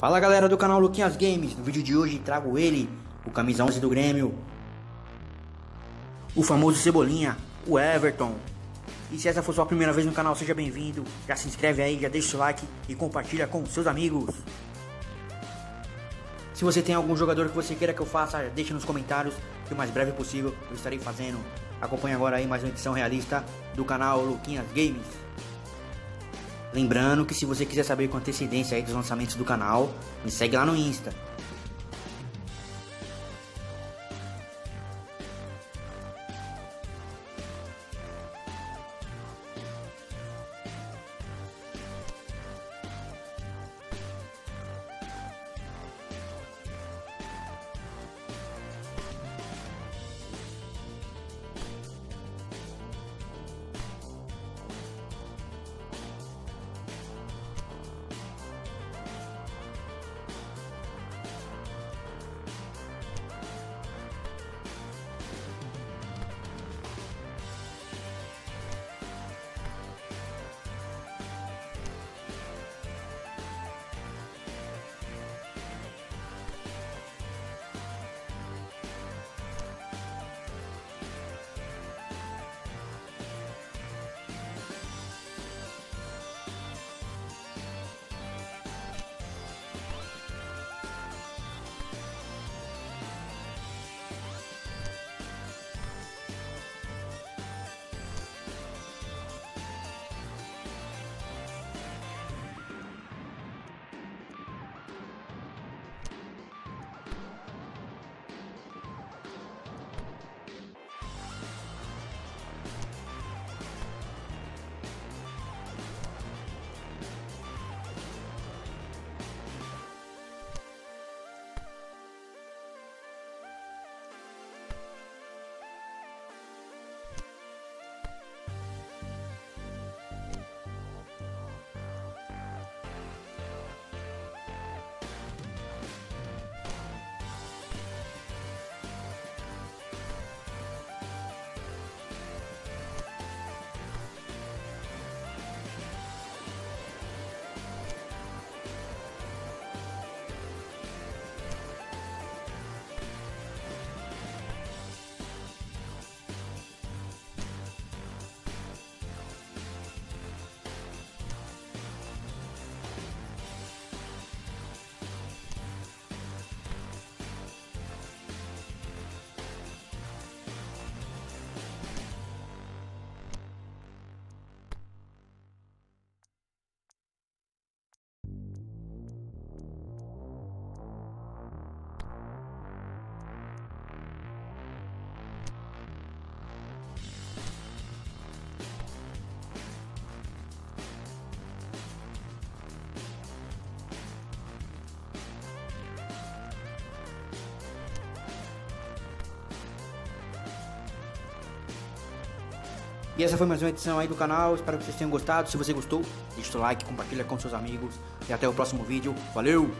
Fala galera do canal Luquinhas Games, no vídeo de hoje trago ele, o camisa 11 do Grêmio, o famoso Cebolinha, o Everton. E se essa for sua primeira vez no canal, seja bem-vindo, já se inscreve aí, já deixa o like e compartilha com seus amigos. Se você tem algum jogador que você queira que eu faça, deixe nos comentários, que o mais breve possível eu estarei fazendo. Acompanhe agora aí mais uma edição realista do canal Luquinhas Games. Lembrando que se você quiser saber com antecedência aí dos lançamentos do canal, me segue lá no Insta. E essa foi mais uma edição aí do canal, espero que vocês tenham gostado. Se você gostou, deixa o like, compartilha com seus amigos. E até o próximo vídeo. Valeu!